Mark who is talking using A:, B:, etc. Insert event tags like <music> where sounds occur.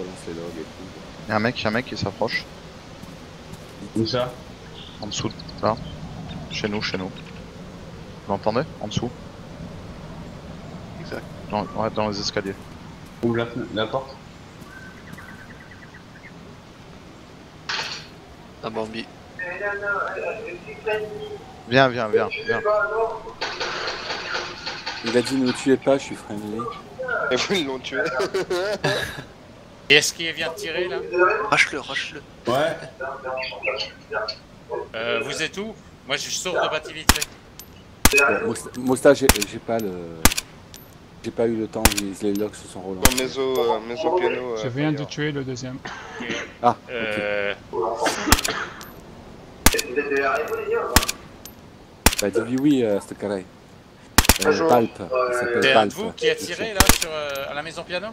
A: relance les logs et tout.
B: Y'a un mec, y'a un mec qui s'approche.
C: Où ça?
B: En dessous, là. Chez nous, chez nous. Vous l'entendez? En dessous
D: Exact.
B: dans, Ouais, dans les escaliers.
C: Ouvre la, la porte.
D: Un Bambi.
B: Viens, viens, viens, viens.
A: Il a dit ne tuez pas, je suis friendly.
E: Et vous, ils l'ont tué. <laughs>
F: Et est-ce qu'il vient de tirer là
D: Rush-le, rush-le.
C: Ouais.
F: euh, Vous êtes où Moi je sors de Bativité.
A: Bon, Mousta- Mousta, j'ai j'ai pas le. J'ai pas eu le temps, les, les logs se sont relancés.
E: Meso, euh, Meso Piano.
G: Je
E: euh,
G: viens de tuer le deuxième.
A: Ah,
F: Euh,
A: bah dis oui, euh, c'était carré. Euh,
E: Bonjour.
A: Palp, il s'appelle
F: c'est un de
A: Palp.
F: vous qui a
A: je
F: tiré là sur, euh, à la maison piano